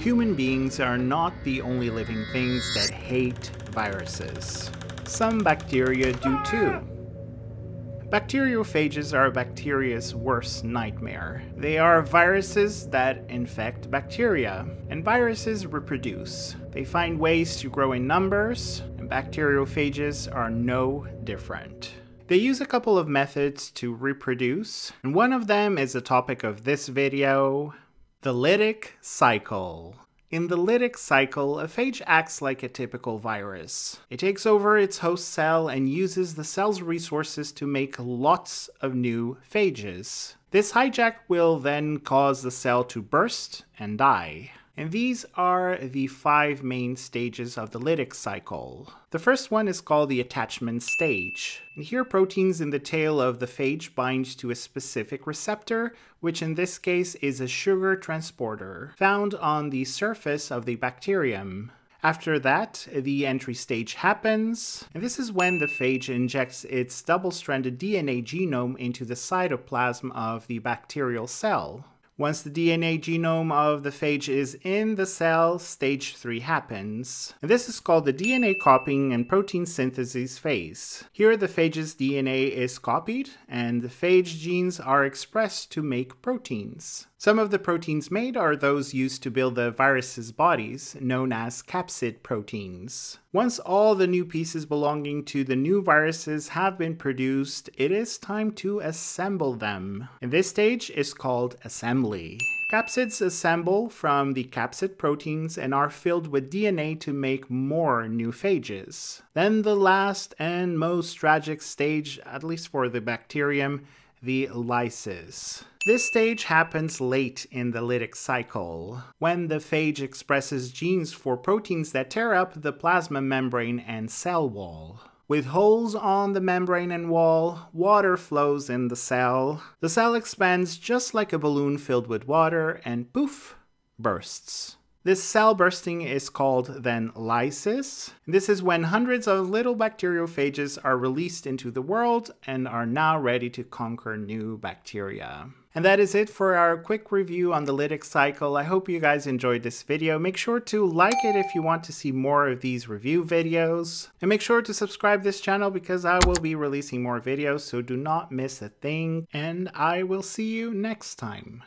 Human beings are not the only living things that hate viruses. Some bacteria do too. Bacteriophages are a bacteria's worst nightmare. They are viruses that infect bacteria, and viruses reproduce. They find ways to grow in numbers, and bacteriophages are no different. They use a couple of methods to reproduce, and one of them is the topic of this video, the lytic cycle. In the lytic cycle, a phage acts like a typical virus. It takes over its host cell and uses the cell's resources to make lots of new phages. This hijack will then cause the cell to burst and die. And these are the five main stages of the lytic cycle. The first one is called the attachment stage. And here proteins in the tail of the phage bind to a specific receptor, which in this case is a sugar transporter, found on the surface of the bacterium. After that, the entry stage happens, and this is when the phage injects its double-stranded DNA genome into the cytoplasm of the bacterial cell. Once the DNA genome of the phage is in the cell, stage 3 happens. And this is called the DNA copying and protein synthesis phase. Here the phage's DNA is copied and the phage genes are expressed to make proteins. Some of the proteins made are those used to build the virus's bodies, known as capsid proteins. Once all the new pieces belonging to the new viruses have been produced, it is time to assemble them. And this stage is called assembly. Capsids assemble from the capsid proteins and are filled with DNA to make more new phages. Then the last and most tragic stage, at least for the bacterium, the lysis. This stage happens late in the lytic cycle, when the phage expresses genes for proteins that tear up the plasma membrane and cell wall. With holes on the membrane and wall, water flows in the cell. The cell expands just like a balloon filled with water and poof, bursts. This cell bursting is called then lysis. This is when hundreds of little bacteriophages are released into the world and are now ready to conquer new bacteria. And that is it for our quick review on the lytic cycle. I hope you guys enjoyed this video. Make sure to like it if you want to see more of these review videos. And make sure to subscribe this channel because I will be releasing more videos, so do not miss a thing. And I will see you next time.